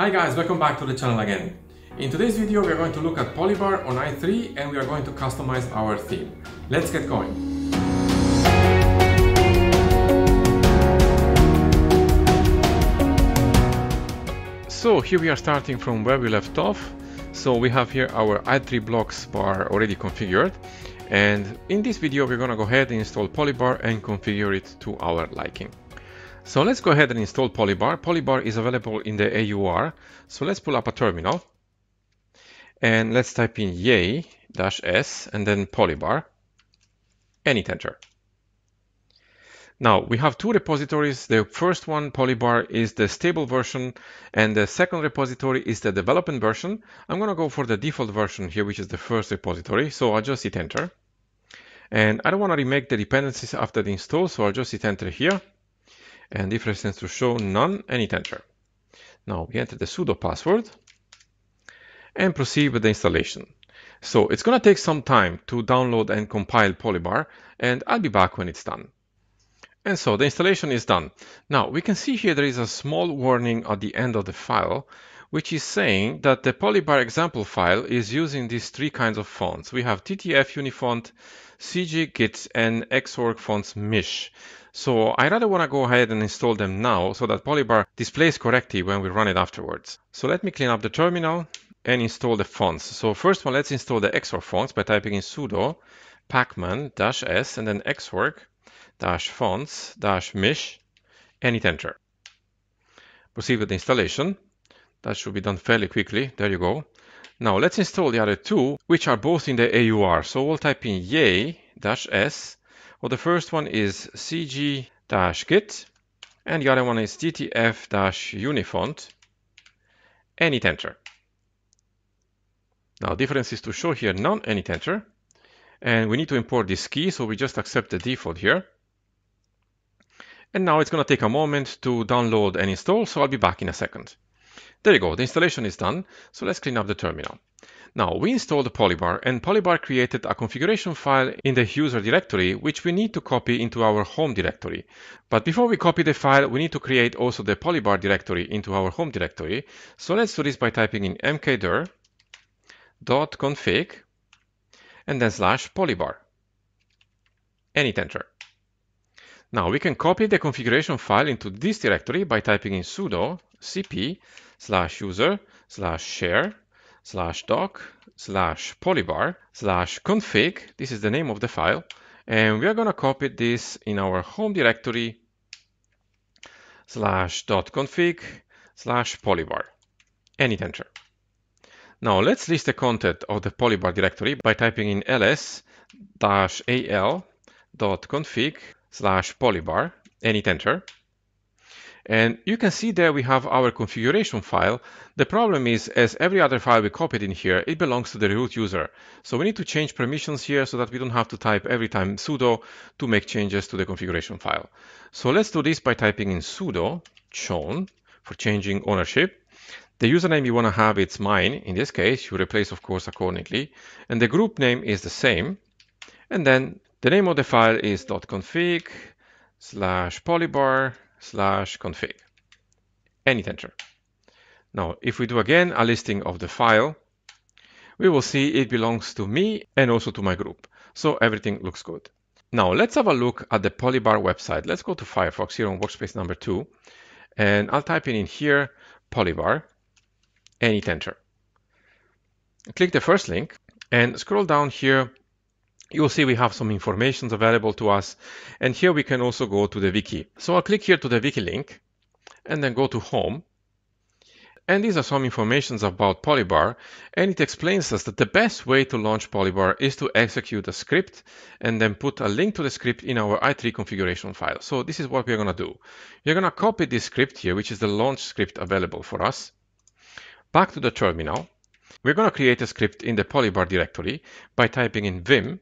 Hi guys, welcome back to the channel again. In today's video we are going to look at Polybar on i3 and we are going to customize our theme. Let's get going. So here we are starting from where we left off. So we have here our i3 blocks bar already configured and in this video we're going to go ahead and install Polybar and configure it to our liking. So let's go ahead and install Polybar. Polybar is available in the AUR. So let's pull up a terminal and let's type in yay-s and then Polybar and hit enter. Now we have two repositories. The first one, Polybar, is the stable version and the second repository is the development version. I'm going to go for the default version here, which is the first repository. So I'll just hit enter. And I don't want to remake the dependencies after the install, so I'll just hit enter here and if tends to show none and hit enter. Now we enter the sudo password and proceed with the installation. So it's going to take some time to download and compile Polybar and I'll be back when it's done. And so the installation is done. Now we can see here there is a small warning at the end of the file which is saying that the Polybar example file is using these three kinds of fonts. We have TTF Unifont, Siji Git and Xorg fonts Mish. So I rather want to go ahead and install them now so that Polybar displays correctly when we run it afterwards. So let me clean up the terminal and install the fonts. So first one, let's install the Xorg fonts by typing in sudo pacman-s and then xorg-fonts-mish and hit enter. Proceed with the installation. That should be done fairly quickly. There you go. Now let's install the other two, which are both in the AUR. So we'll type in yay-s well, the first one is siji-git, and the other one is ttf-unifont, and hit enter. Now, difference is to show here none hit enter. And we need to import this key, so we just accept the default here. And now it's going to take a moment to download and install, so I'll be back in a second. There you go, the installation is done. So let's clean up the terminal. Now we installed Polybar and Polybar created a configuration file in the user directory which we need to copy into our home directory. But before we copy the file we need to create also the Polybar directory into our home directory. So let's do this by typing in mkdir config and then slash polybar hit enter. Now we can copy the configuration file into this directory by typing in sudo cp slash user slash share slash doc slash polybar slash config. This is the name of the file. And we are going to copy this in our home directory slash dot config slash polybar and hit enter. Now let's list the content of the polybar directory by typing in ls dash al dot config slash polybar and hit enter. And you can see there we have our configuration file. The problem is, as every other file we copied in here, it belongs to the root user. So we need to change permissions here so that we don't have to type every time sudo to make changes to the configuration file. So let's do this by typing in sudo chown for changing ownership. The username you want to have, it's mine. In this case, you replace, of course, accordingly. And the group name is the same. And then the name of the file is .config slash polybar slash config and hit enter. Now, if we do again a listing of the file, we will see it belongs to me and also to my group. So everything looks good. Now let's have a look at the Polybar website. Let's go to Firefox here on workspace number two, and I'll type in, here Polybar and hit enter. Click the first link and scroll down here you'll see we have some information available to us. And here we can also go to the wiki. So I'll click here to the wiki link and then go to home. And these are some informations about Polybar. And it explains us that the best way to launch Polybar is to execute a script and then put a link to the script in our i3 configuration file. So this is what we're going to do. We're going to copy this script here, which is the launch script available for us, back to the terminal. We're going to create a script in the Polybar directory by typing in vim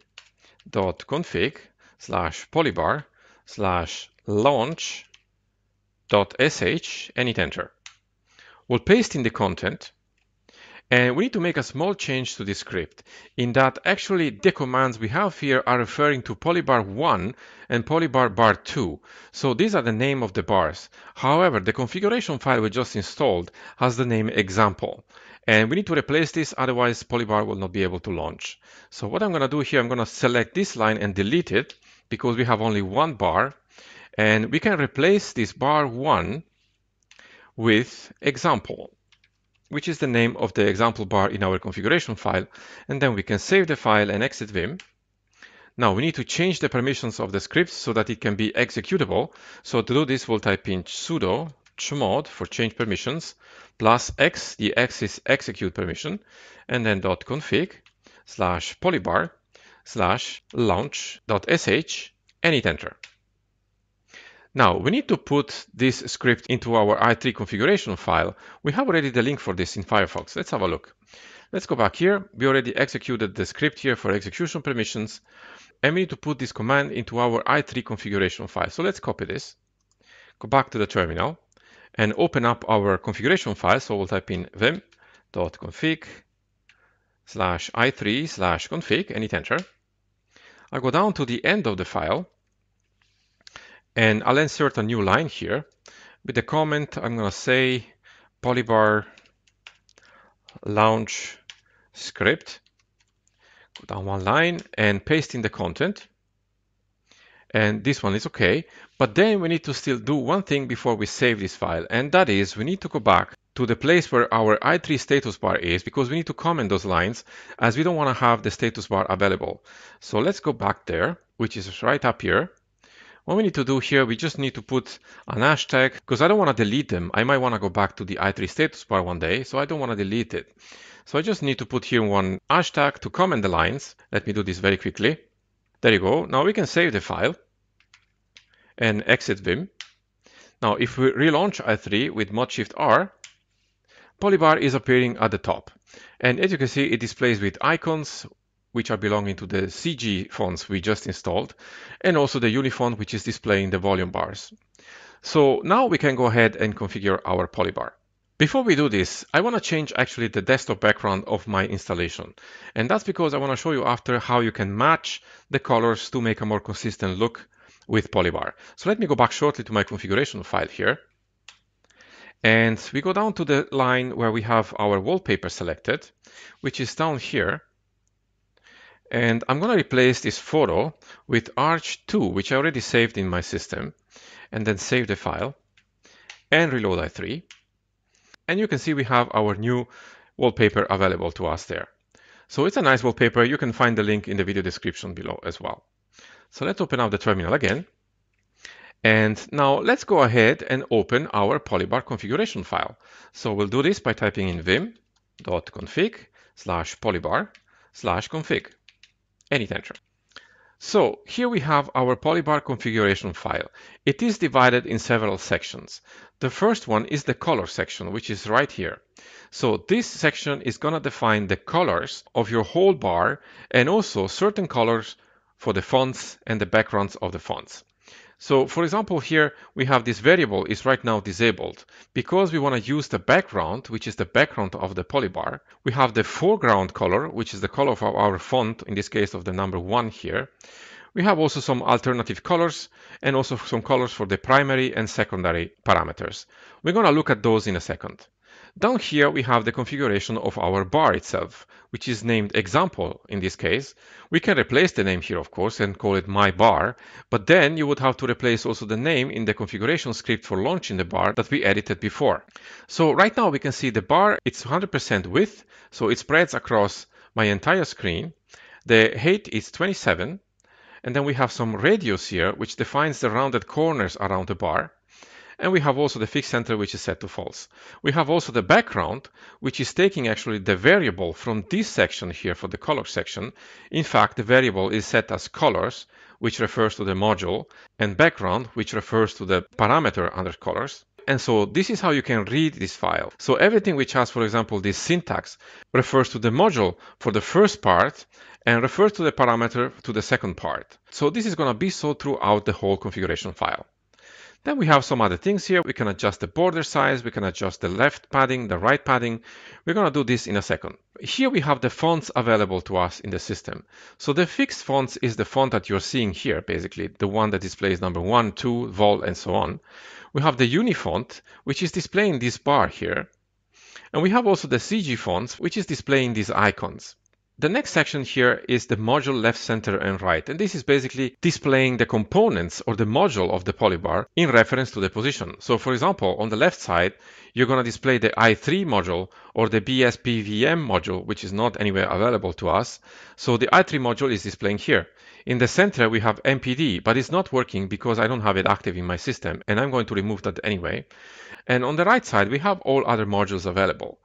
config slash polybar slash launch dot sh and hit enter. We'll paste in the content And we need to make a small change to this script in that actually the commands we have here are referring to polybar 1 and polybar bar 2. So these are the name of the bars. However, the configuration file we just installed has the name example. And we need to replace this, otherwise polybar will not be able to launch. So what I'm going to do here, I'm going to select this line and delete it because we have only one bar. And we can replace this bar 1 with example which is the name of the example bar in our configuration file. And then we can save the file and exit Vim. Now we need to change the permissions of the script so that it can be executable. So to do this, we'll type in sudo chmod for change permissions plus x, the x is execute permission, and then dot config slash polybar slash launch dot sh and hit enter. Now, we need to put this script into our i3 configuration file. We have already the link for this in Firefox. Let's have a look. Let's go back here. We already executed the script here for execution permissions. And we need to put this command into our i3 configuration file. So let's copy this. Go back to the terminal and open up our configuration file. So we'll type in vim.config slash i3 slash config and hit enter. I'll go down to the end of the file and I'll insert a new line here. With the comment, I'm going to say polybar launch script. Go down one line and paste in the content. And this one is okay. But then we need to still do one thing before we save this file. And that is we need to go back to the place where our i3 status bar is because we need to comment those lines as we don't want to have the status bar available. So let's go back there, which is right up here. What we need to do here, we just need to put an hashtag because I don't want to delete them. I might want to go back to the i3 status bar one day, so I don't want to delete it. So I just need to put here one hashtag to comment the lines. Let me do this very quickly. There you go. Now we can save the file and exit Vim. Now if we relaunch i3 with Mod Shift R, Polybar is appearing at the top. And as you can see, it displays with icons, which are belonging to the Siji fonts we just installed, and also the Unifont, which is displaying the volume bars. So now we can go ahead and configure our polybar. Before we do this, I want to change actually the desktop background of my installation. And that's because I want to show you after how you can match the colors to make a more consistent look with Polybar. So let me go back shortly to my configuration file here. And we go down to the line where we have our wallpaper selected, which is down here. And I'm going to replace this photo with Arch 2, which I already saved in my system, and then save the file and reload i3. And you can see we have our new wallpaper available to us there. So it's a nice wallpaper. You can find the link in the video description below as well. So let's open up the terminal again. And now let's go ahead and open our Polybar configuration file. So we'll do this by typing in vim.config slash polybar slash config any enter. So here we have our Polybar configuration file. It is divided in several sections. The first one is the color section, which is right here. So this section is going to define the colors of your whole bar and also certain colors for the fonts and the backgrounds of the fonts. So for example, here we have this variable is right now disabled. Because we want to use the background, which is the background of the polybar, we have the foreground color, which is the color of our font, in this case of the number one here. We have also some alternative colors and also some colors for the primary and secondary parameters. We're going to look at those in a second. Down here we have the configuration of our bar itself, which is named example in this case. We can replace the name here, of course, and call it my bar, but then you would have to replace also the name in the configuration script for launching the bar that we edited before. So right now we can see the bar, it's 100% width, so it spreads across my entire screen. The height is 27, and then we have some radius here, which defines the rounded corners around the bar. And we have also the fixed center, which is set to false. We have also the background, which is taking actually the variable from this section here for the color section. In fact, the variable is set as colors, which refers to the module, and background, which refers to the parameter under colors. And so this is how you can read this file. So everything which has, for example, this syntax refers to the module for the first part and refers to the parameter to the second part. So this is going to be so throughout the whole configuration file. Then we have some other things here. We can adjust the border size. We can adjust the left padding, the right padding. We're going to do this in a second. Here we have the fonts available to us in the system. So the fixed fonts is the font that you're seeing here, basically, the one that displays number one, two, vol, and so on. We have the unifont, which is displaying this bar here. And we have also the Siji fonts, which is displaying these icons. The next section here is the module left, center, and right. And this is basically displaying the components or the module of the polybar in reference to the position. So for example, on the left side, you're going to display the i3 module or the BSPWM module, which is not anywhere available to us. So the i3 module is displaying here. In the center, we have MPD, but it's not working because I don't have it active in my system, and I'm going to remove that anyway. And on the right side, we have all other modules available.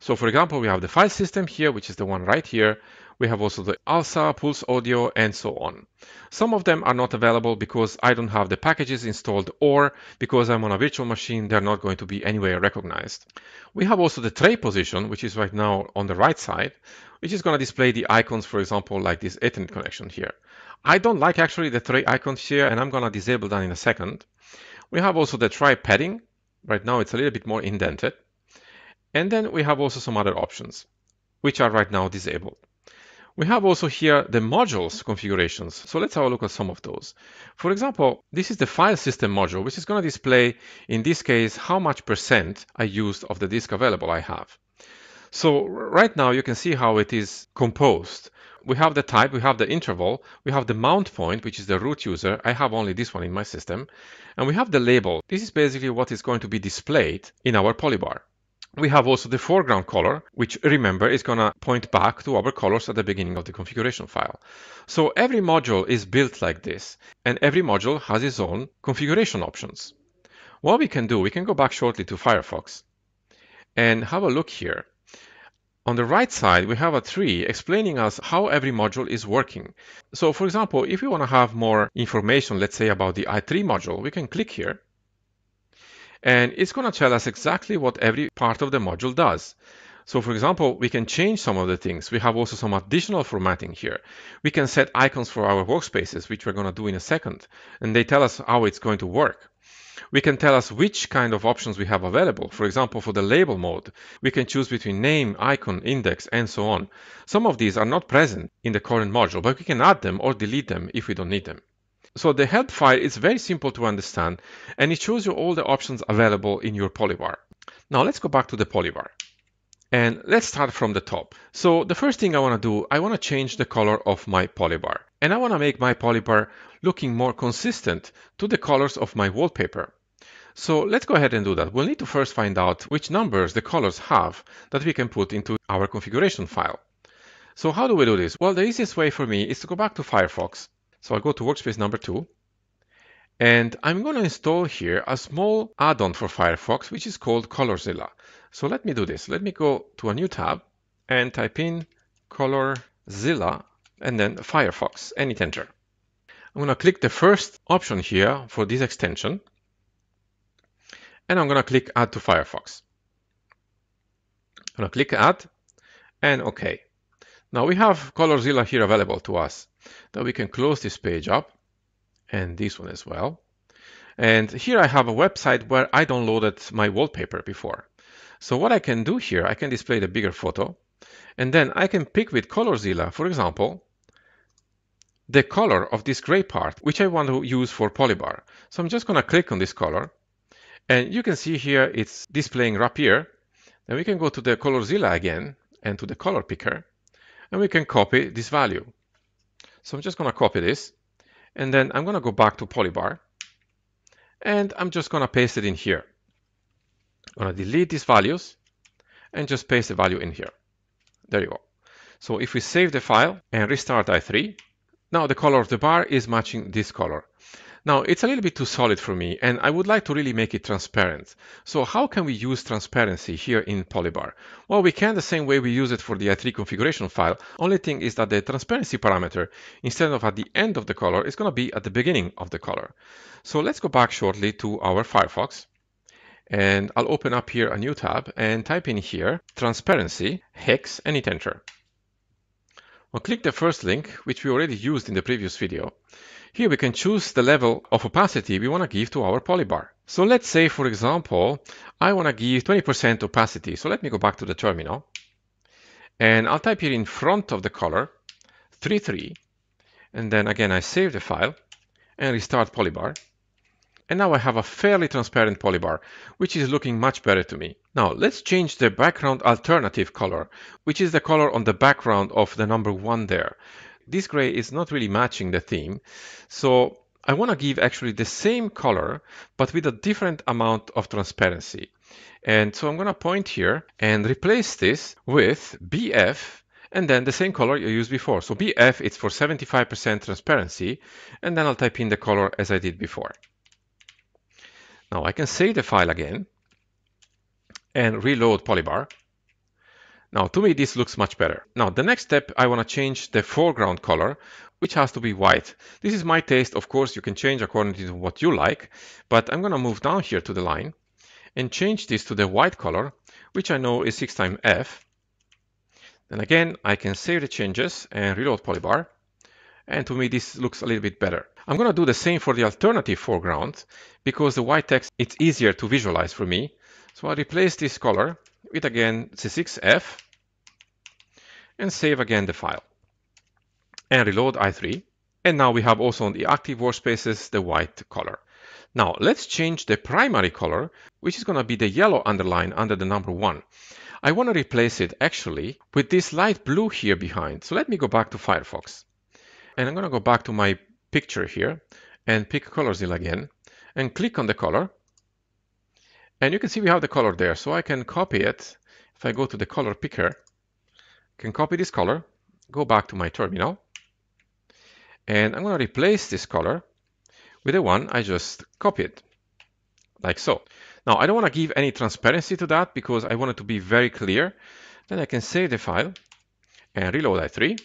So for example, we have the file system here, which is the one right here. We have also the ALSA, Pulse Audio, and so on. Some of them are not available because I don't have the packages installed or because I'm on a virtual machine, they're not going to be anywhere recognized. We have also the tray position, which is right now on the right side, which is going to display the icons, for example, like this Ethernet connection here. I don't like actually the tray icons here, and I'm going to disable that in a second. We have also the tray padding. Right now, it's a little bit more indented. And then we have also some other options, which are right now disabled. We have also here the modules configurations. So let's have a look at some of those. For example, this is the file system module, which is going to display, in this case, how much percent I used of the disk available I have. So right now you can see how it is composed. We have the type, we have the interval, we have the mount point, which is the root user. I have only this one in my system. And we have the label. This is basically what is going to be displayed in our polybar. We have also the foreground color, which remember is going to point back to our colors at the beginning of the configuration file. So every module is built like this, and every module has its own configuration options. What we can do, we can go back shortly to Firefox and have a look here. On the right side, we have a tree explaining us how every module is working. So for example, if we want to have more information, let's say about the i3 module, we can click here and it's going to tell us exactly what every part of the module does. So for example, we can change some of the things. We have also some additional formatting here. We can set icons for our workspaces, which we're going to do in a second, and they tell us how it's going to work. We can tell us which kind of options we have available. For example, for the label mode, we can choose between name, icon, index, and so on. Some of these are not present in the current module, but we can add them or delete them if we don't need them. So the help file is very simple to understand and it shows you all the options available in your polybar. Now let's go back to the polybar. And let's start from the top. So the first thing I want to do, I want to change the color of my polybar. And I want to make my polybar looking more consistent to the colors of my wallpaper. So let's go ahead and do that. We'll need to first find out which numbers the colors have that we can put into our configuration file. So how do we do this? Well, the easiest way for me is to go back to Firefox so I'll go to workspace number two. And I'm going to install here a small add-on for Firefox, which is called Colorzilla. So let me do this. Let me go to a new tab and type in Colorzilla and then Firefox and hit enter. I'm going to click the first option here for this extension. And I'm going to click add to Firefox. I'm going to click add and OK. Now we have Colorzilla here available to us. Now we can close this page up and this one as well. And here I have a website where I downloaded my wallpaper before. So what I can do here, I can display the bigger photo and then I can pick with Colorzilla, for example, the color of this gray part, which I want to use for Polybar. So I'm just going to click on this color and you can see here it's displaying Rapier. Then we can go to the Colorzilla again and to the color picker and we can copy this value. So I'm just going to copy this and then I'm going to go back to Polybar and I'm just going to paste it in here. I'm going to delete these values and just paste the value in here. There you go. So if we save the file and restart i3, now the color of the bar is matching this color. Now, it's a little bit too solid for me, and I would like to really make it transparent. So how can we use transparency here in Polybar? Well, we can the same way we use it for the i3 configuration file. Only thing is that the transparency parameter, instead of at the end of the color, is going to be at the beginning of the color. So let's go back shortly to our Firefox. And I'll open up here a new tab and type in here transparency hex and hit enter. I'll click the first link, which we already used in the previous video. Here we can choose the level of opacity we want to give to our polybar. So let's say, for example, I want to give 20% opacity. So let me go back to the terminal. And I'll type here in front of the color 33. And then again, I save the file and restart polybar. And now I have a fairly transparent polybar, which is looking much better to me. Now let's change the background alternative color, which is the color on the background of the number one there. This gray is not really matching the theme. So I want to give actually the same color, but with a different amount of transparency. And so I'm going to point here and replace this with BF and then the same color you used before. So BF, it's for 75% transparency, and then I'll type in the color as I did before. Now I can save the file again and reload Polybar. Now to me this looks much better. Now the next step I want to change the foreground color which has to be white. This is my taste of course you can change according to what you like but I'm gonna move down here to the line and change this to the white color which I know is 6 times F. Then again I can save the changes and reload Polybar and to me this looks a little bit better. I'm going to do the same for the alternative foreground because the white text it's easier to visualize for me. So I replace this color with again C6F and save again the file and reload i3 and now we have also on the active workspaces the white color. Now let's change the primary color which is going to be the yellow underline under the number one. I want to replace it actually with this light blue here behind. So let me go back to Firefox and I'm going to go back to my picture here and pick color ColorZilla again and click on the color. And you can see we have the color there. So I can copy it. If I go to the color picker, I can copy this color, go back to my terminal. And I'm going to replace this color with the one I just copied, like so. Now, I don't want to give any transparency to that because I want it to be very clear. Then I can save the file and reload i3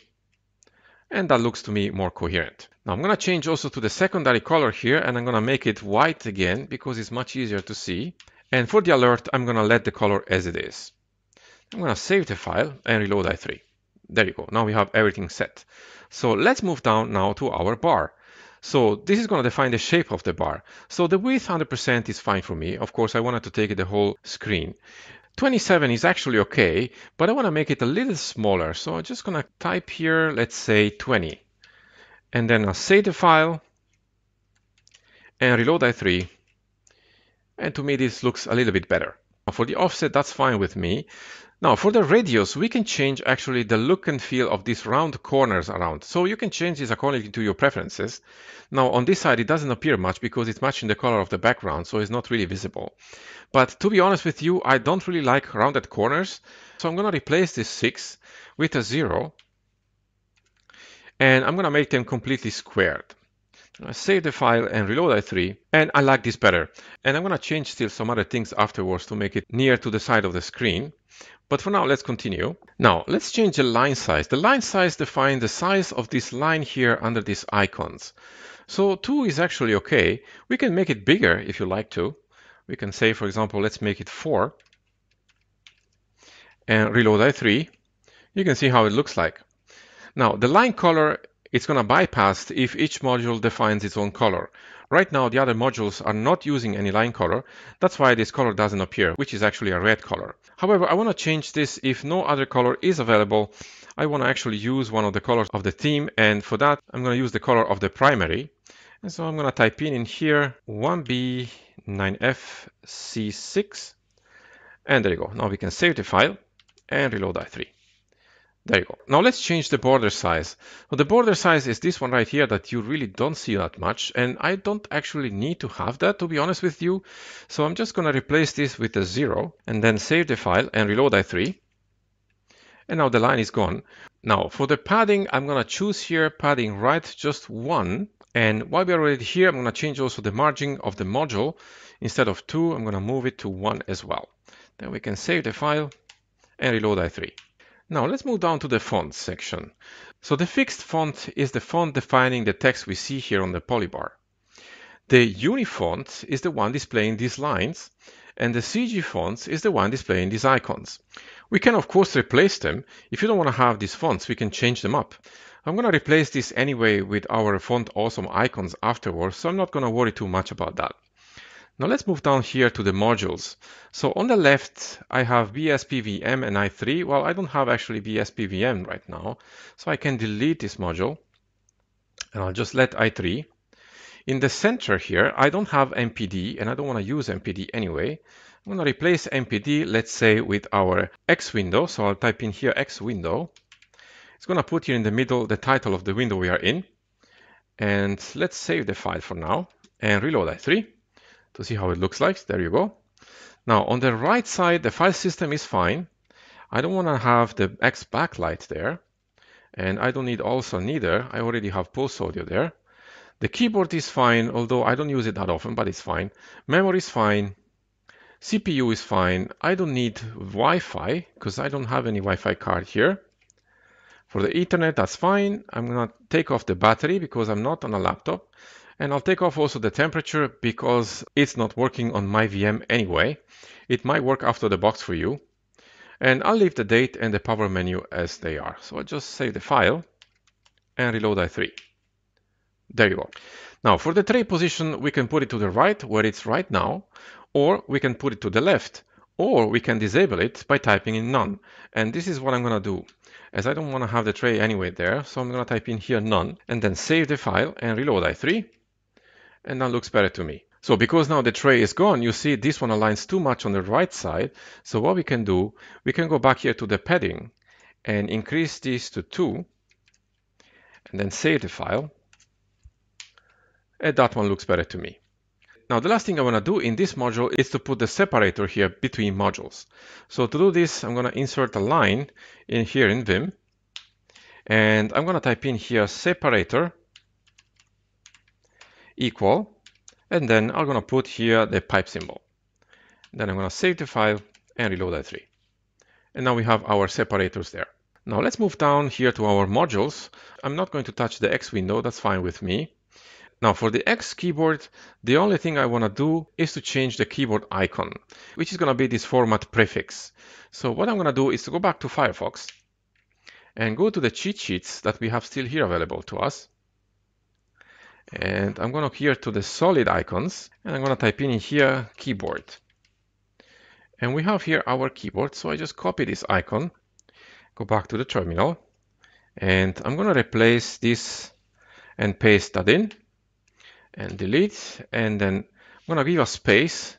and that looks to me more coherent. Now I'm going to change also to the secondary color here and I'm going to make it white again because it's much easier to see. And for the alert, I'm going to let the color as it is. I'm going to save the file and reload i3. There you go. Now we have everything set. So let's move down now to our bar. So this is going to define the shape of the bar. So the width 100% is fine for me. Of course, I wanted to take the whole screen. 27 is actually okay, but I want to make it a little smaller. So I'm just going to type here, let's say 20. And then I'll save the file and reload i3. And to me, this looks a little bit better. For the offset, that's fine with me. Now for the radius, we can change actually the look and feel of these round corners around. So you can change this according to your preferences. Now on this side, it doesn't appear much because it's matching the color of the background, so it's not really visible. But to be honest with you, I don't really like rounded corners. So I'm going to replace this 6 with a 0. And I'm going to make them completely squared. I save the file and reload i3 and I like this better and I'm gonna change still some other things afterwards to make it near to the side of the screen but for now, let's continue. Now, let's change the line size. The line size defines the size of this line here under these icons. So 2 is actually okay. We can make it bigger if you like to. We can say, for example, let's make it 4. And reload i3. You can see how it looks like. Now, the line color, it's going to bypass if each module defines its own color. Right now, the other modules are not using any line color. That's why this color doesn't appear, which is actually a red color. However, I want to change this if no other color is available. I want to actually use one of the colors of the theme. And for that, I'm going to use the color of the primary. And so I'm going to type in in here 1B9FC6. And there you go. Now we can save the file and reload i3. There you go. Now let's change the border size. Well, the border size is this one right here that you really don't see that much. And I don't actually need to have that, to be honest with you. So I'm just going to replace this with a zero and then save the file and reload i3. And now the line is gone. Now for the padding, I'm going to choose here padding right just one. And while we're already here, I'm going to change also the margin of the module. Instead of two, I'm going to move it to one as well. Then we can save the file and reload i3. Now let's move down to the font section. So the fixed font is the font defining the text we see here on the polybar. The unifont is the one displaying these lines, and the Siji fonts is the one displaying these icons. We can of course replace them. If you don't want to have these fonts, we can change them up. I'm going to replace this anyway with our font awesome icons afterwards, so I'm not going to worry too much about that. Now let's move down here to the modules. So on the left, I have BSPWM and i3. Well, I don't have actually BSPWM right now, so I can delete this module and I'll just let i3. In the center here, I don't have MPD and I don't want to use MPD anyway. I'm going to replace MPD, let's say, with our X window. So I'll type in here X window. It's going to put here in the middle the title of the window we are in. And let's save the file for now and reload i3 to see how it looks like. There you go. Now on the right side, the file system is fine. I don't want to have the X backlight there. And I don't need also neither. I already have pulse audio there. The keyboard is fine, although I don't use it that often, but it's fine. Memory is fine. CPU is fine. I don't need Wi-Fi because I don't have any Wi-Fi card here. For the Ethernet, that's fine. I'm going to take off the battery because I'm not on a laptop. And I'll take off also the temperature because it's not working on my VM anyway. It might work after the box for you. And I'll leave the date and the power menu as they are. So I'll just save the file and reload i3. There you go. Now for the tray position, we can put it to the right where it's right now, or we can put it to the left, or we can disable it by typing in none. And this is what I'm going to do as I don't want to have the tray anyway there. So I'm going to type in here none and then save the file and reload i3 and that looks better to me. So because now the tray is gone, you see this one aligns too much on the right side. So what we can do, we can go back here to the padding and increase this to 2 and then save the file. And that one looks better to me. Now the last thing I want to do in this module is to put the separator here between modules. So to do this, I'm going to insert a line in here in Vim. And I'm going to type in here separator equal, and then I'm going to put here the pipe symbol. Then I'm going to save the file and reload i3. And now we have our separators there. Now let's move down here to our modules. I'm not going to touch the X window, that's fine with me. Now for the X keyboard, the only thing I want to do is to change the keyboard icon, which is going to be this format prefix. So what I'm going to do is to go back to Firefox and go to the cheat sheets that we have still here available to us. And I'm going to here to the solid icons and I'm going to type in here keyboard. And we have here our keyboard. So I just copy this icon, go back to the terminal and I'm going to replace this and paste that in and delete. And then I'm going to give a space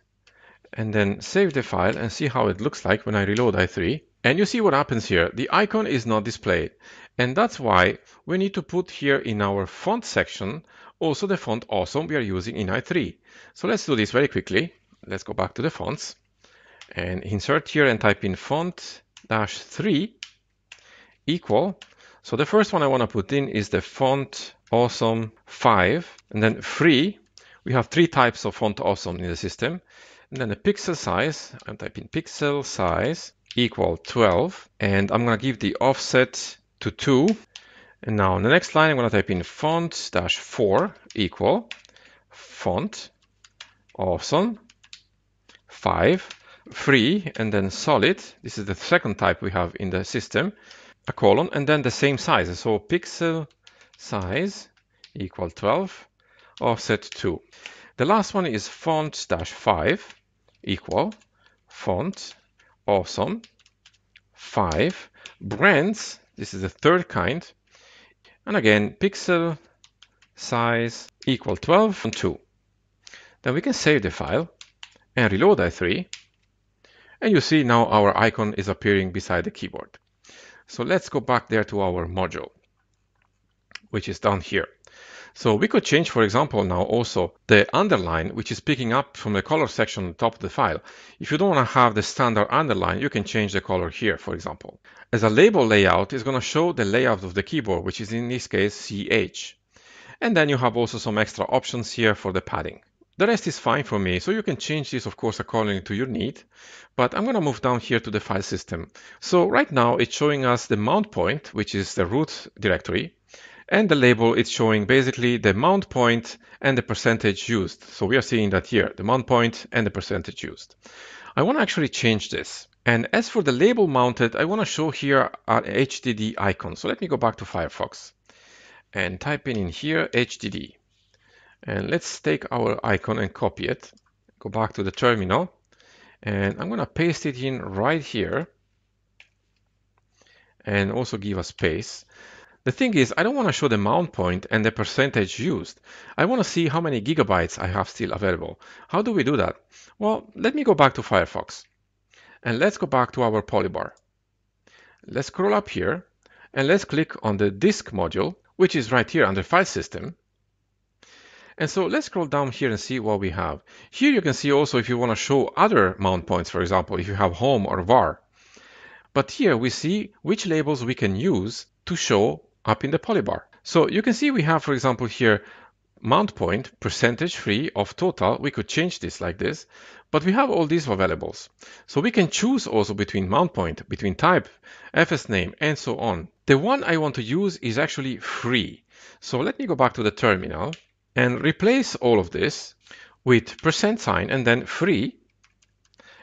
and then save the file and see how it looks like when I reload i3. And you see what happens here. The icon is not displayed. And that's why we need to put here in our font section also the font awesome we are using in i3. So let's do this very quickly. Let's go back to the fonts and insert here and type in font dash 3 equal. So the first one I want to put in is the font awesome 5 and then free. We have three types of font awesome in the system. And then the pixel size, I'm typing pixel size equal 12 and I'm going to give the offset to 2 and now on the next line, I'm going to type in font dash 4 equal font awesome 5 free and then solid. This is the second type we have in the system, a colon, and then the same size. So pixel size equal 12 offset 2. The last one is font dash 5 equal font awesome 5 brands. This is the third kind and again, pixel size equal 12 and 2. Then we can save the file and reload i3. And you see now our icon is appearing beside the keyboard. So let's go back there to our module, which is down here. So we could change, for example, now also the underline, which is picking up from the color section on the top of the file. If you don't want to have the standard underline, you can change the color here, for example. As a label layout it's going to show the layout of the keyboard, which is in this case CH. And then you have also some extra options here for the padding. The rest is fine for me, so you can change this, of course, according to your need. But I'm going to move down here to the file system. So right now it's showing us the mount point, which is the root directory. And the label is showing basically the mount point and the percentage used. So we are seeing that here, the mount point and the percentage used. I want to actually change this. And as for the label mounted, I want to show here our HDD icon. So let me go back to Firefox and type in, in here HDD. And let's take our icon and copy it. Go back to the terminal and I'm going to paste it in right here and also give a space. The thing is, I don't want to show the mount point and the percentage used. I want to see how many gigabytes I have still available. How do we do that? Well, let me go back to Firefox. And let's go back to our polybar. Let's scroll up here and let's click on the disk module, which is right here under file system. And so let's scroll down here and see what we have. Here you can see also if you want to show other mount points, for example, if you have home or var. But here we see which labels we can use to show up in the polybar. So you can see we have, for example, here mount point percentage free of total. We could change this like this, but we have all these variables. So we can choose also between mount point, between type, fs name, and so on. The one I want to use is actually free. So let me go back to the terminal and replace all of this with percent sign and then free,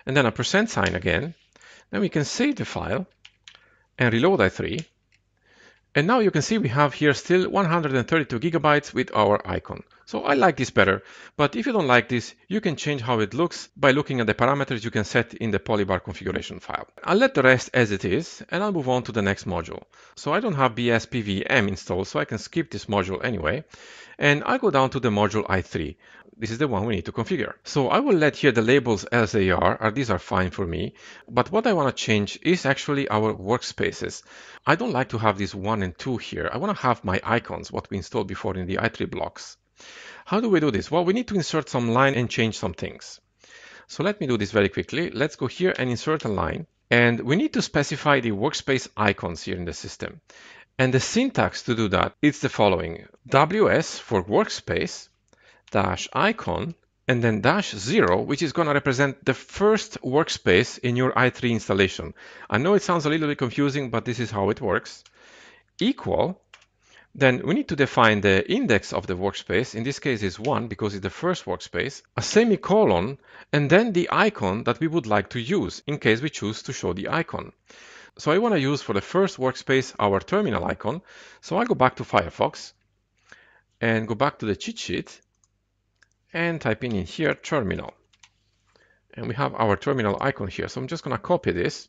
and then a percent sign again. Then we can save the file and reload i3 and now you can see we have here still 132 gigabytes with our icon. So I like this better, but if you don't like this, you can change how it looks by looking at the parameters you can set in the Polybar configuration file. I'll let the rest as it is, and I'll move on to the next module. So I don't have BSPWM installed, so I can skip this module anyway. And I'll go down to the module i3. This is the one we need to configure. So I will let here the labels as they are, uh, these are fine for me. But what I want to change is actually our workspaces. I don't like to have these one and two here. I want to have my icons, what we installed before in the i3 blocks. How do we do this? Well, we need to insert some line and change some things. So let me do this very quickly. Let's go here and insert a line. And we need to specify the workspace icons here in the system. And the syntax to do that is the following. WS for workspace dash icon and then dash zero, which is going to represent the first workspace in your i3 installation. I know it sounds a little bit confusing, but this is how it works. Equal, then we need to define the index of the workspace. In this case is one because it's the first workspace, a semicolon, and then the icon that we would like to use in case we choose to show the icon. So I want to use for the first workspace our terminal icon. So I go back to Firefox and go back to the cheat sheet and type in, in here terminal. And we have our terminal icon here. So I'm just going to copy this,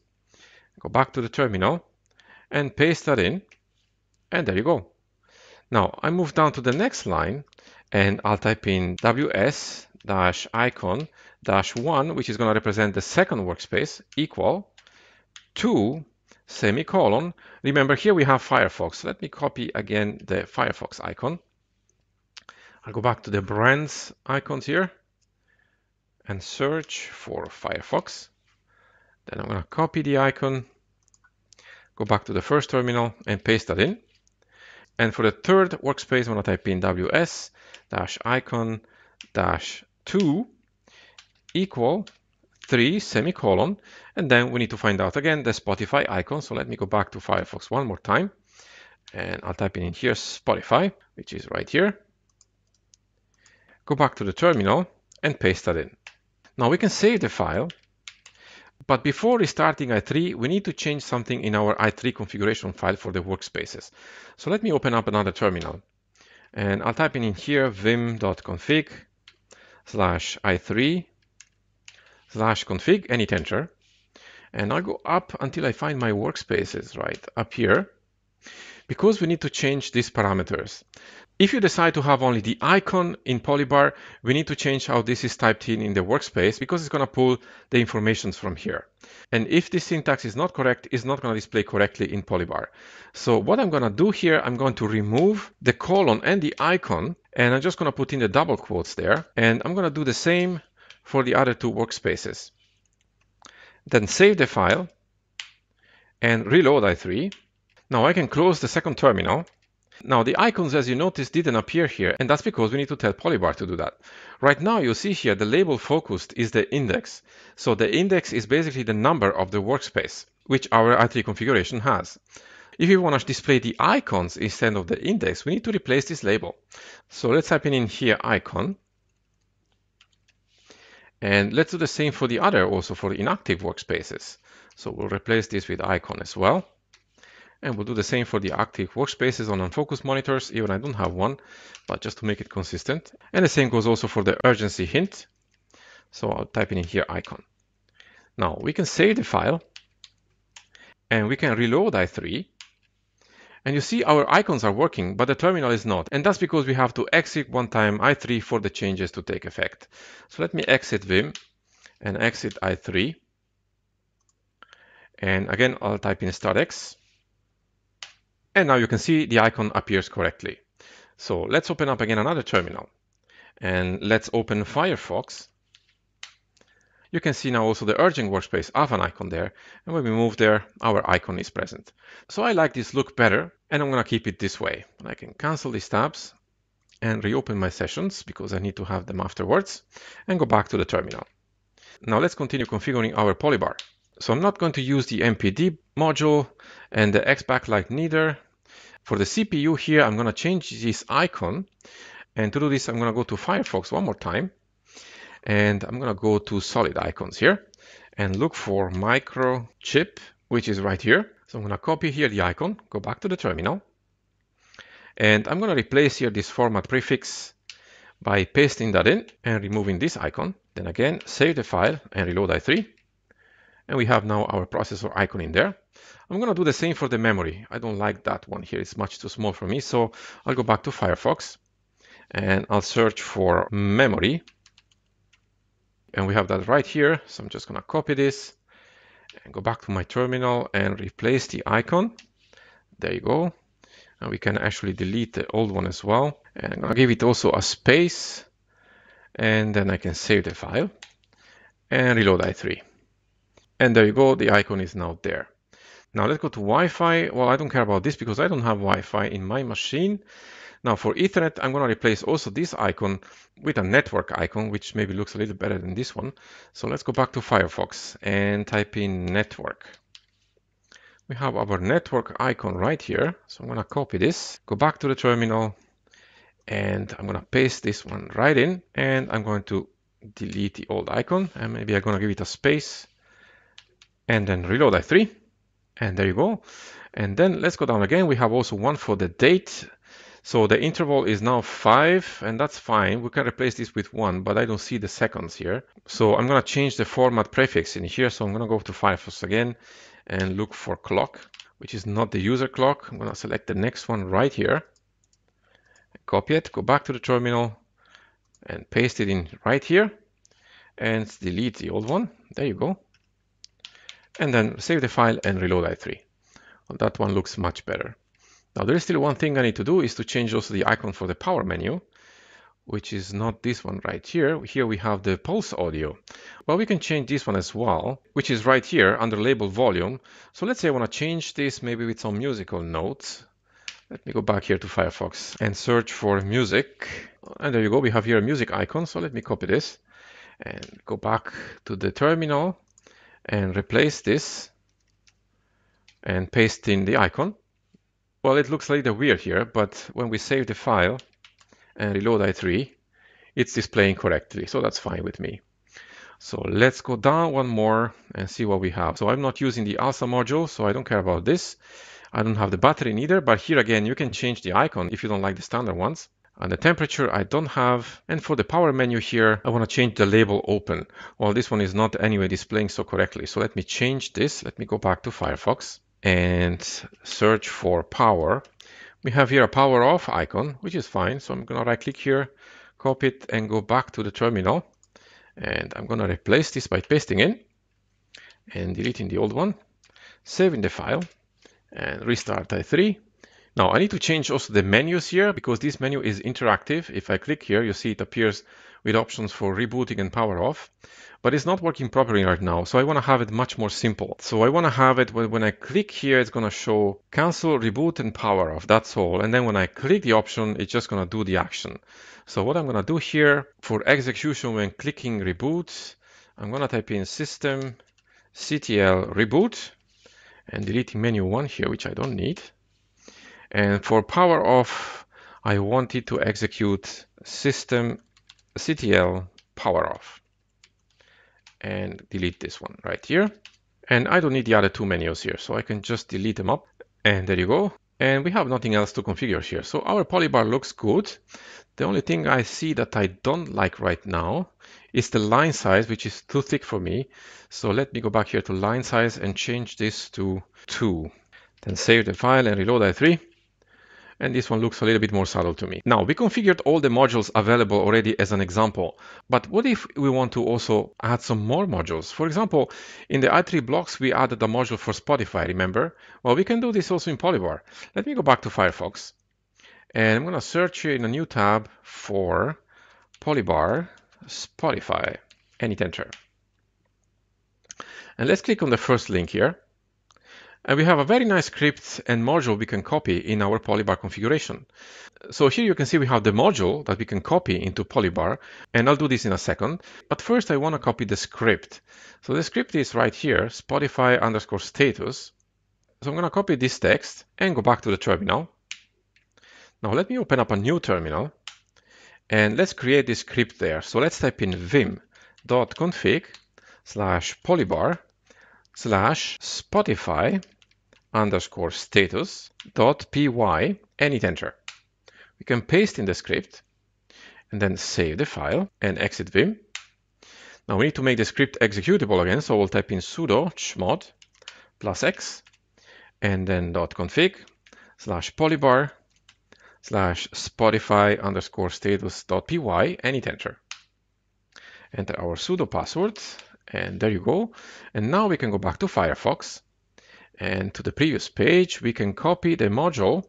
go back to the terminal and paste that in. And there you go. Now I move down to the next line and I'll type in ws dash icon dash one, which is going to represent the second workspace equal to semicolon. Remember here we have Firefox. Let me copy again the Firefox icon. I'll go back to the brands icons here and search for Firefox. Then I'm going to copy the icon, go back to the first terminal and paste that in. And for the third workspace, I'm going to type in ws dash icon dash 2 equal 3 semicolon. And then we need to find out again the Spotify icon. So let me go back to Firefox one more time. And I'll type in here Spotify, which is right here go back to the terminal and paste that in. Now we can save the file, but before restarting i3, we need to change something in our i3 configuration file for the workspaces. So let me open up another terminal and I'll type in, here vim.config slash i3 slash config and hit enter. And I'll go up until I find my workspaces right up here because we need to change these parameters. If you decide to have only the icon in Polybar, we need to change how this is typed in in the workspace because it's going to pull the information from here. And if this syntax is not correct, it's not going to display correctly in Polybar. So what I'm going to do here, I'm going to remove the colon and the icon, and I'm just going to put in the double quotes there. And I'm going to do the same for the other two workspaces. Then save the file and reload i3. Now I can close the second terminal now the icons, as you notice, didn't appear here, and that's because we need to tell Polybar to do that. Right now you see here the label focused is the index. So the index is basically the number of the workspace, which our i3 configuration has. if we want to display the icons instead of the index, we need to replace this label. So let's type in here icon. And let's do the same for the other, also for inactive workspaces. So we'll replace this with icon as well. And we'll do the same for the active workspaces on unfocused monitors, even I don't have one, but just to make it consistent. And the same goes also for the urgency hint. So I'll type in here icon. Now we can save the file and we can reload i3 and you see our icons are working, but the terminal is not. And that's because we have to exit one time i3 for the changes to take effect. So let me exit Vim and exit i3. And again, I'll type in startx. And now you can see the icon appears correctly. So let's open up again another terminal. And let's open Firefox. You can see now also the urging workspace have an icon there. And when we move there, our icon is present. So I like this look better and I'm going to keep it this way. I can cancel these tabs and reopen my sessions because I need to have them afterwards and go back to the terminal. Now let's continue configuring our polybar. So I'm not going to use the MPD module and the X backlight neither. For the CPU here, I'm going to change this icon. And to do this, I'm going to go to Firefox one more time. And I'm going to go to solid icons here and look for microchip, which is right here. So I'm going to copy here the icon, go back to the terminal. And I'm going to replace here this format prefix by pasting that in and removing this icon. Then again, save the file and reload i3. And we have now our processor icon in there. I'm going to do the same for the memory. I don't like that one here. It's much too small for me. So I'll go back to Firefox and I'll search for memory. And we have that right here. So I'm just going to copy this and go back to my terminal and replace the icon. There you go. And we can actually delete the old one as well. And I'm going to give it also a space. And then I can save the file and reload i3. And there you go, the icon is now there. Now let's go to Wi-Fi. Well, I don't care about this because I don't have Wi-Fi in my machine. Now for Ethernet, I'm going to replace also this icon with a network icon, which maybe looks a little better than this one. So let's go back to Firefox and type in network. We have our network icon right here. So I'm going to copy this, go back to the terminal, and I'm going to paste this one right in, and I'm going to delete the old icon, and maybe I'm going to give it a space and then reload i3 and there you go. And then let's go down again. We have also one for the date. So the interval is now five and that's fine. We can replace this with one but I don't see the seconds here. So I'm gonna change the format prefix in here. So I'm gonna go to Firefox again and look for clock which is not the user clock. I'm gonna select the next one right here. Copy it go back to the terminal and paste it in right here. And delete the old one. There you go and then save the file and reload i3. Well, that one looks much better. Now there is still one thing I need to do is to change also the icon for the power menu, which is not this one right here. Here we have the pulse audio. Well, we can change this one as well, which is right here under label volume. So let's say I want to change this maybe with some musical notes. Let me go back here to Firefox and search for music. And there you go, we have here a music icon. So let me copy this and go back to the terminal and replace this and paste in the icon. Well, it looks a little weird here, but when we save the file and reload i3, it's displaying correctly, so that's fine with me. So let's go down one more and see what we have. So I'm not using the ALSA module, so I don't care about this. I don't have the battery neither, but here again, you can change the icon if you don't like the standard ones. And the temperature I don't have. And for the power menu here, I want to change the label open. Well, this one is not anyway displaying so correctly. So let me change this. Let me go back to Firefox and search for power. We have here a power off icon, which is fine. So I'm going to right click here, copy it and go back to the terminal. And I'm going to replace this by pasting in and deleting the old one, saving the file and restart i3 now I need to change also the menus here because this menu is interactive. If I click here, you see it appears with options for rebooting and power off, but it's not working properly right now. So I want to have it much more simple. So I want to have it when, when I click here, it's going to show cancel, reboot and power off. That's all. And then when I click the option, it's just going to do the action. So what I'm going to do here for execution when clicking reboot, I'm going to type in system ctl reboot and deleting menu one here, which I don't need. And for power off, I wanted to execute system ctl power off and delete this one right here. And I don't need the other two menus here, so I can just delete them up. And there you go. And we have nothing else to configure here. So our polybar looks good. The only thing I see that I don't like right now is the line size, which is too thick for me. So let me go back here to line size and change this to 2. Then save the file and reload i3 and this one looks a little bit more subtle to me. Now, we configured all the modules available already as an example, but what if we want to also add some more modules? For example, in the i3 blocks, we added a module for Spotify, remember? Well, we can do this also in Polybar. Let me go back to Firefox, and I'm going to search in a new tab for Polybar Spotify, and hit enter. And let's click on the first link here. And we have a very nice script and module we can copy in our Polybar configuration. So here you can see we have the module that we can copy into Polybar, and I'll do this in a second. But first I want to copy the script. So the script is right here, Spotify underscore status. So I'm going to copy this text and go back to the terminal. Now let me open up a new terminal and let's create this script there. So let's type in vim.config slash polybar slash Spotify underscore status dot py hit enter. We can paste in the script and then save the file and exit Vim. Now we need to make the script executable again, so we'll type in sudo chmod plus x and then dot config slash polybar slash Spotify underscore status dot py and hit enter. Enter our sudo password and there you go. And now we can go back to Firefox and to the previous page, we can copy the module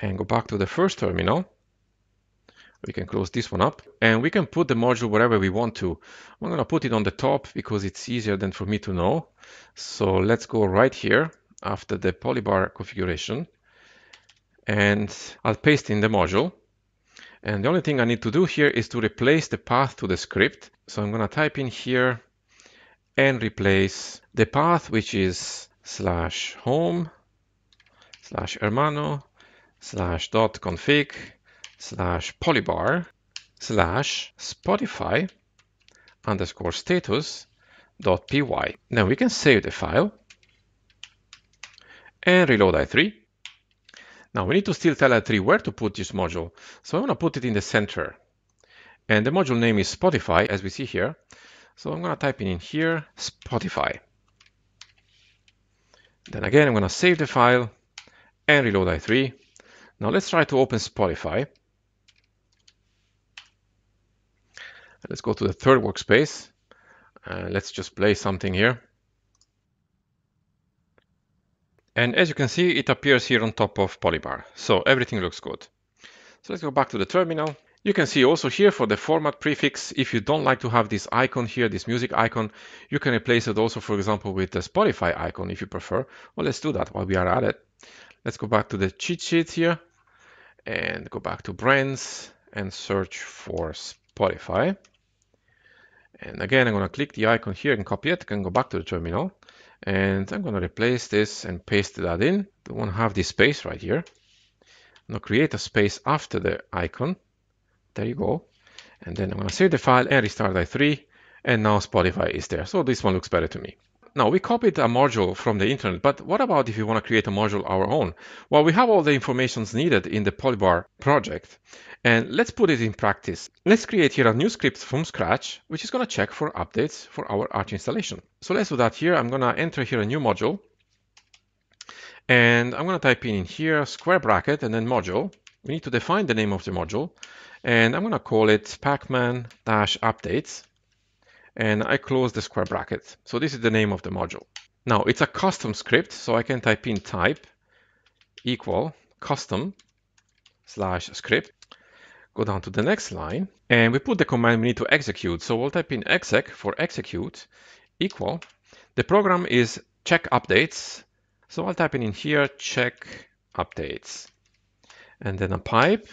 and go back to the first terminal. We can close this one up and we can put the module wherever we want to. I'm going to put it on the top because it's easier than for me to know. So let's go right here after the polybar configuration and I'll paste in the module. And the only thing I need to do here is to replace the path to the script. So I'm going to type in here and replace the path, which is slash home slash ermanno slash dot config slash polybar slash Spotify underscore status dot py. Now we can save the file and reload i3. Now we need to still tell i3 where to put this module. So I want to put it in the center. And the module name is Spotify, as we see here. So I'm going to type in, in here Spotify. Then again, I'm going to save the file and reload i3. Now let's try to open Spotify. Let's go to the third workspace. Uh, let's just play something here. And as you can see, it appears here on top of Polybar. So everything looks good. So let's go back to the terminal. You can see also here for the format prefix, if you don't like to have this icon here, this music icon, you can replace it also, for example, with the Spotify icon if you prefer. Well, let's do that while we are at it. Let's go back to the cheat sheet here and go back to brands and search for Spotify. And again, I'm going to click the icon here and copy it. I can go back to the terminal and I'm going to replace this and paste that in. We want to have this space right here. To create a space after the icon. There you go. And then I'm going to save the file and restart i3. And now Spotify is there. So this one looks better to me. Now we copied a module from the internet, but what about if we want to create a module our own? Well, we have all the informations needed in the Polybar project. And let's put it in practice. Let's create here a new script from scratch, which is going to check for updates for our Arch installation. So let's do that here. I'm going to enter here a new module. And I'm going to type in, here square bracket and then module. We need to define the name of the module. And I'm going to call it pacman-updates and I close the square bracket. So this is the name of the module. Now it's a custom script, so I can type in type equal custom slash script. Go down to the next line and we put the command we need to execute. So we'll type in exec for execute equal. The program is check updates. So I'll type in, in here check updates and then a pipe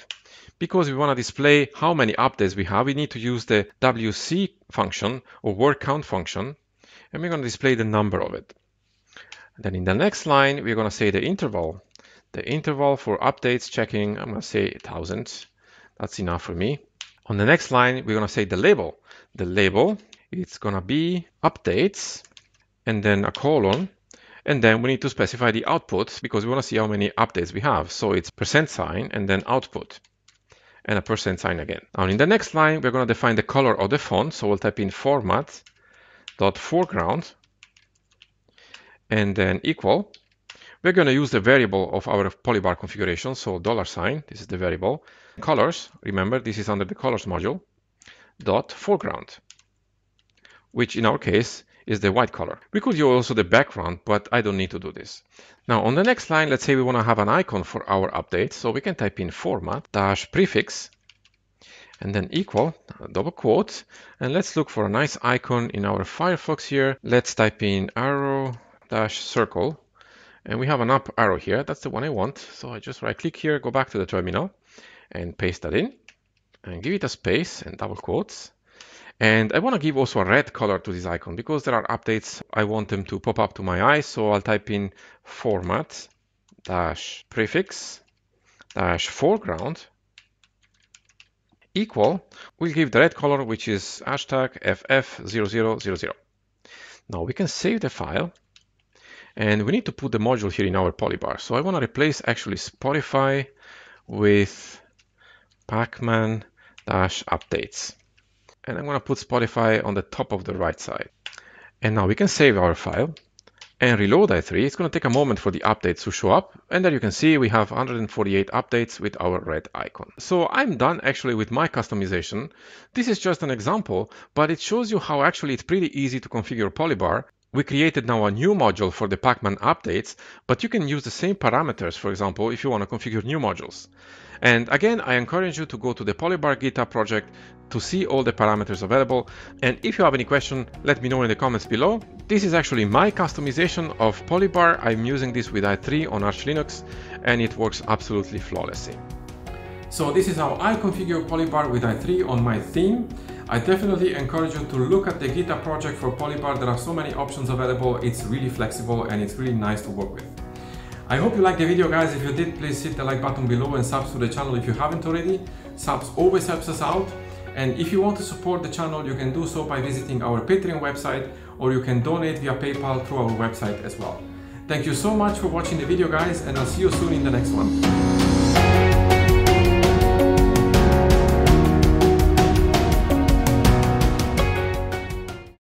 because we want to display how many updates we have, we need to use the WC function or word count function. and we're going to display the number of it. Then in the next line, we're going to say the interval. The interval for updates checking, I'm going to say 1000. That's enough for me. On the next line, we're going to say the label. The label, it's going to be updates and then a colon. And then we need to specify the output because we want to see how many updates we have. So it's percent sign and then output and a percent sign again. Now in the next line, we're going to define the color of the font. So we'll type in format dot foreground and then equal. We're going to use the variable of our polybar configuration. So dollar sign, this is the variable. Colors, remember this is under the colors module, dot foreground, which in our case is the white color. We could use also the background, but I don't need to do this. Now on the next line, let's say we want to have an icon for our update. So we can type in format dash prefix and then equal double quote. And let's look for a nice icon in our Firefox here. Let's type in arrow dash circle and we have an up arrow here. That's the one I want. So I just right click here, go back to the terminal and paste that in and give it a space and double quotes. And I want to give also a red color to this icon because there are updates. I want them to pop up to my eyes. So I'll type in format dash prefix dash foreground equal. We'll give the red color, which is hashtag FF0000. Now we can save the file and we need to put the module here in our polybar. So I want to replace actually Spotify with pacman dash updates and I'm going to put Spotify on the top of the right side. And now we can save our file and reload i3. It's going to take a moment for the updates to show up. And there you can see we have 148 updates with our red icon. So I'm done actually with my customization. This is just an example, but it shows you how actually it's pretty easy to configure Polybar we created now a new module for the Pacman updates, but you can use the same parameters, for example, if you want to configure new modules. And again, I encourage you to go to the Polybar GitHub project to see all the parameters available. And if you have any question, let me know in the comments below. This is actually my customization of Polybar. I'm using this with i3 on Arch Linux, and it works absolutely flawlessly. So this is how I configure Polybar with i3 on my theme. I definitely encourage you to look at the GitHub project for Polybar. There are so many options available. It's really flexible and it's really nice to work with. I hope you liked the video guys. If you did, please hit the like button below and subscribe to the channel if you haven't already. Subs always helps us out. And if you want to support the channel, you can do so by visiting our Patreon website or you can donate via PayPal through our website as well. Thank you so much for watching the video guys and I'll see you soon in the next one.